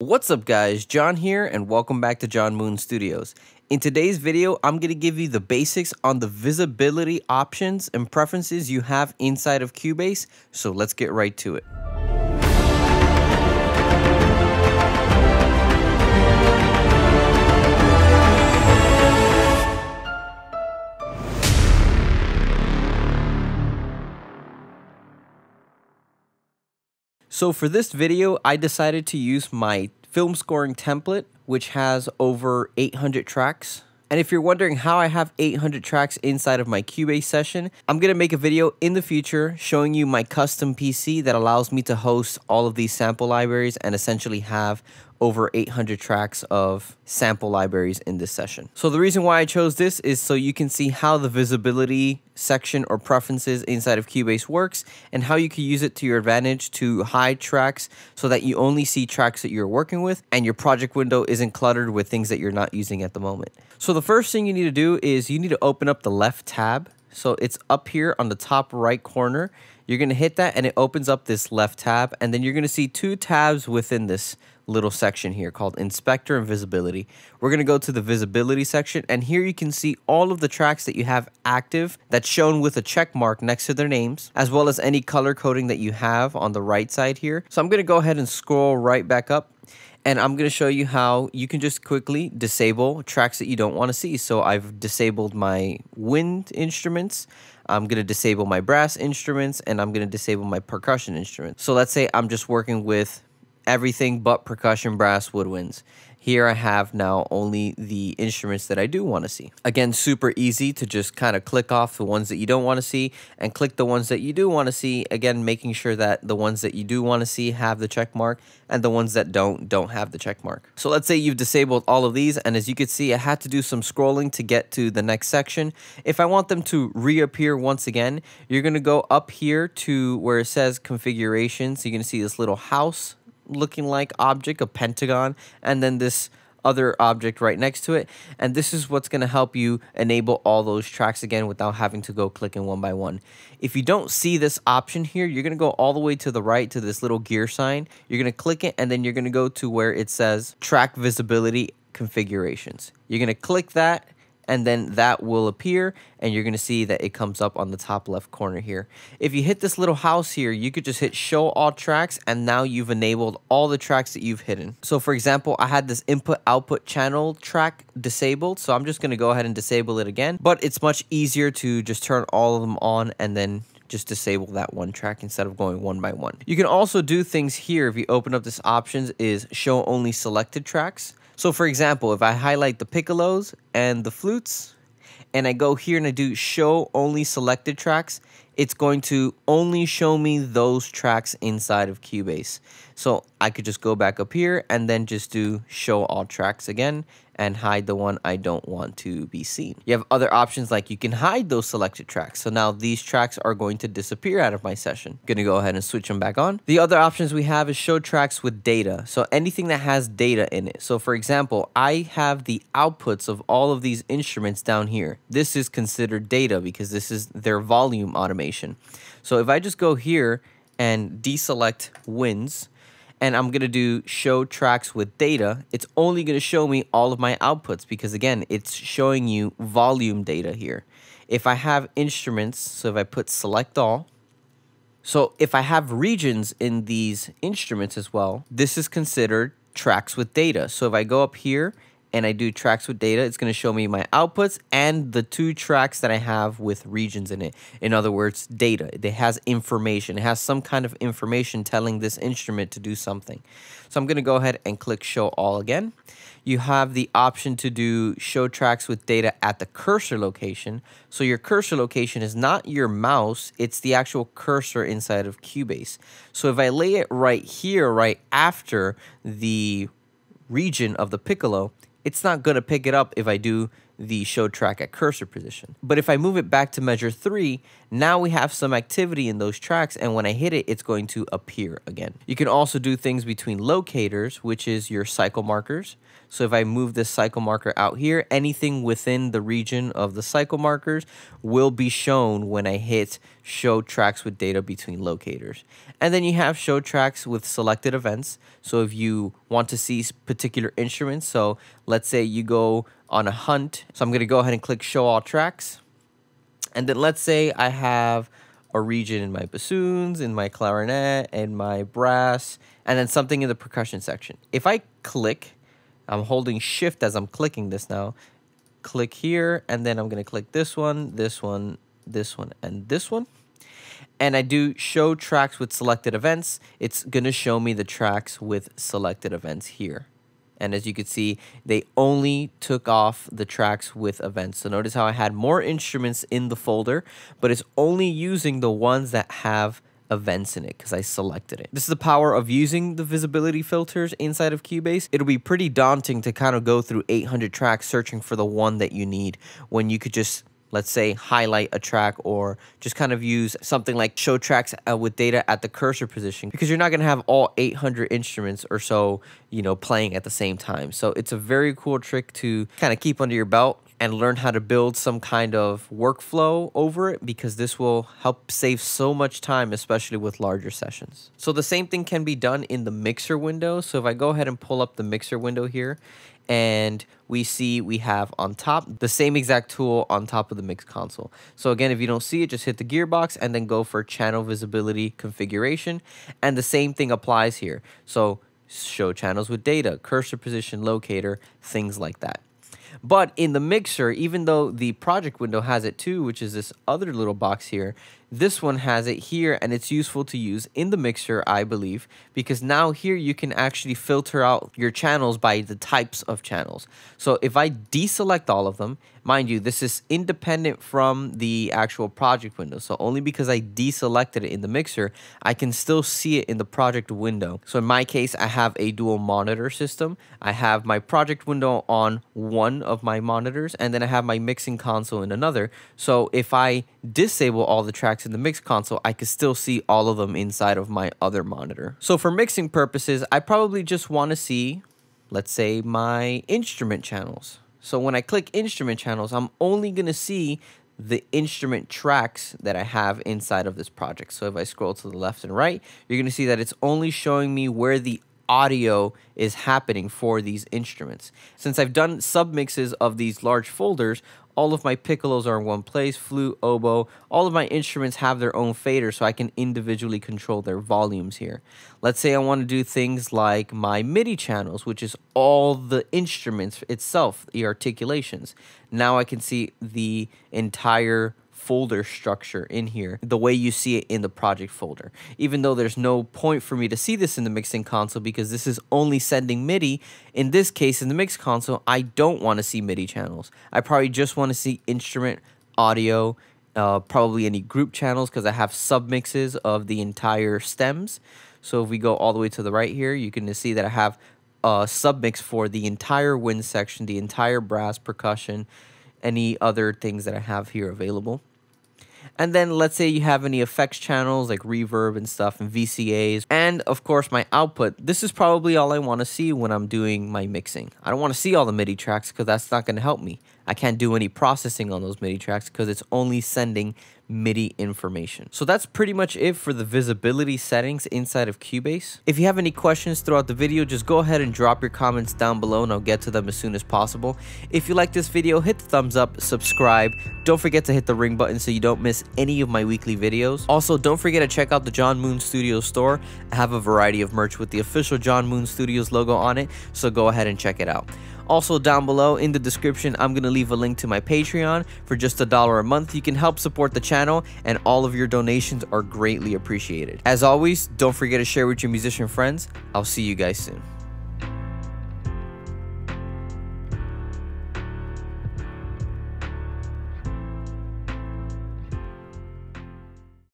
What's up guys, John here and welcome back to Johnmunstudios. In today's video, I'm going to give you the basics on the visibility options and preferences you have inside of Cubase, so let's get right to it. So for this video, I decided to use my film scoring template, which has over 800 tracks. And if you're wondering how I have 800 tracks inside of my Cubase session, I'm going to make a video in the future showing you my custom PC that allows me to host all of these sample libraries and essentially have over 800 tracks of sample libraries in this session. So the reason why I chose this is so you can see how the visibility section or preferences inside of Cubase works and how you can use it to your advantage to hide tracks so that you only see tracks that you're working with and your project window isn't cluttered with things that you're not using at the moment. So the first thing you need to do is you need to open up the left tab. So it's up here on the top right corner. You're going to hit that and it opens up this left tab and then you're going to see two tabs within this little section here called inspector and visibility. We're going to go to the visibility section and here you can see all of the tracks that you have active that's shown with a check mark next to their names as well as any color coding that you have on the right side here. So I'm going to go ahead and scroll right back up and I'm going to show you how you can just quickly disable tracks that you don't want to see. So I've disabled my wind instruments. I'm going to disable my brass instruments and I'm going to disable my percussion instruments. So let's say I'm just working with everything but percussion, brass, woodwinds. Here I have now only the instruments that I do want to see. Again, super easy to just kind of click off the ones that you don't want to see and click the ones that you do want to see. Again, making sure that the ones that you do want to see have the check mark and the ones that don't, don't have the check mark. So let's say you've disabled all of these and as you can see, I had to do some scrolling to get to the next section. If I want them to reappear once again, you're going to go up here to where it says configuration. So you're going to see this little house looking like object, a pentagon, and then this other object right next to it. And this is what's going to help you enable all those tracks again without having to go clicking one by one. If you don't see this option here, you're going to go all the way to the right to this little gear sign. You're going to click it and then you're going to go to where it says track visibility configurations. You're going to click that and then that will appear and you're going to see that it comes up on the top left corner here. If you hit this little house here, you could just hit show all tracks and now you've enabled all the tracks that you've hidden. So for example, I had this input output channel track disabled, so I'm just going to go ahead and disable it again, but it's much easier to just turn all of them on and then just disable that one track instead of going one by one. You can also do things here if you open up this options is show only selected tracks. So for example, if I highlight the piccolos and the flutes, and I go here and I do show only selected tracks, it's going to only show me those tracks inside of Cubase. So I could just go back up here and then just do show all tracks again and hide the one I don't want to be seen. You have other options like you can hide those selected tracks. So now these tracks are going to disappear out of my session. Gonna go ahead and switch them back on. The other options we have is show tracks with data. So anything that has data in it. So for example, I have the outputs of all of these instruments down here. This is considered data because this is their volume automation. So if I just go here and deselect winds, and I'm going to do show tracks with data, it's only going to show me all of my outputs because again, it's showing you volume data here. If I have instruments, so if I put select all, so if I have regions in these instruments as well, this is considered tracks with data. So if I go up here and I do tracks with data, it's going to show me my outputs and the two tracks that I have with regions in it. In other words, data. It has information. It has some kind of information telling this instrument to do something. So I'm going to go ahead and click show all again. You have the option to do show tracks with data at the cursor location. So your cursor location is not your mouse, it's the actual cursor inside of Cubase. So if I lay it right here, right after the region of the piccolo, it's not going to pick it up if I do the show track at cursor position. But if I move it back to measure 3, now we have some activity in those tracks and when I hit it, it's going to appear again. You can also do things between locators, which is your cycle markers. So if I move this cycle marker out here, anything within the region of the cycle markers will be shown when I hit show tracks with data between locators. And then you have show tracks with selected events. So if you want to see particular instruments, so let's say you go on a hunt. So I'm going to go ahead and click show all tracks. And then let's say I have a region in my bassoons, in my clarinet, and my brass, and then something in the percussion section. If I click, I'm holding shift as I'm clicking this now, click here, and then I'm going to click this one, this one, this one, and this one. And I do show tracks with selected events. It's going to show me the tracks with selected events here. And as you can see, they only took off the tracks with events. So notice how I had more instruments in the folder, but it's only using the ones that have events in it because I selected it. This is the power of using the visibility filters inside of Cubase. It'll be pretty daunting to kind of go through 800 tracks searching for the one that you need when you could just let's say highlight a track or just kind of use something like show tracks uh, with data at the cursor position because you're not going to have all 800 instruments or so you know playing at the same time so it's a very cool trick to kind of keep under your belt and learn how to build some kind of workflow over it because this will help save so much time, especially with larger sessions. So the same thing can be done in the mixer window. So if I go ahead and pull up the mixer window here and we see we have on top the same exact tool on top of the mix console. So again, if you don't see it, just hit the gearbox and then go for channel visibility configuration. And the same thing applies here. So show channels with data, cursor position locator, things like that. But in the mixer, even though the project window has it too, which is this other little box here, this one has it here and it's useful to use in the mixer, I believe, because now here you can actually filter out your channels by the types of channels. So if I deselect all of them, mind you, this is independent from the actual project window. So only because I deselected it in the mixer, I can still see it in the project window. So in my case, I have a dual monitor system. I have my project window on one of my monitors and then I have my mixing console in another. So if I disable all the tracks in the mix console, I could still see all of them inside of my other monitor. So for mixing purposes, I probably just want to see, let's say, my instrument channels. So when I click instrument channels, I'm only going to see the instrument tracks that I have inside of this project. So if I scroll to the left and right, you're going to see that it's only showing me where the audio is happening for these instruments. Since I've done submixes of these large folders, all of my piccolos are in one place, flute, oboe, all of my instruments have their own fader so I can individually control their volumes here. Let's say I want to do things like my MIDI channels, which is all the instruments itself, the articulations. Now I can see the entire folder structure in here the way you see it in the project folder. Even though there's no point for me to see this in the mixing console because this is only sending MIDI, in this case in the mix console, I don't want to see MIDI channels. I probably just want to see instrument audio, uh, probably any group channels because I have submixes of the entire stems. So if we go all the way to the right here, you can see that I have a submix for the entire wind section, the entire brass percussion, any other things that I have here available. And then let's say you have any effects channels like reverb and stuff and VCAs. And of course my output. This is probably all I want to see when I'm doing my mixing. I don't want to see all the MIDI tracks because that's not going to help me. I can't do any processing on those MIDI tracks because it's only sending MIDI information. So that's pretty much it for the visibility settings inside of Cubase. If you have any questions throughout the video, just go ahead and drop your comments down below and I'll get to them as soon as possible. If you like this video, hit the thumbs up, subscribe. Don't forget to hit the ring button so you don't miss any of my weekly videos. Also, don't forget to check out the Johnmunstudios store. I have a variety of merch with the official Johnmunstudios logo on it, so go ahead and check it out. Also down below in the description, I'm going to leave a link to my Patreon. For just a dollar a month, you can help support the channel and all of your donations are greatly appreciated. As always, don't forget to share with your musician friends. I'll see you guys soon.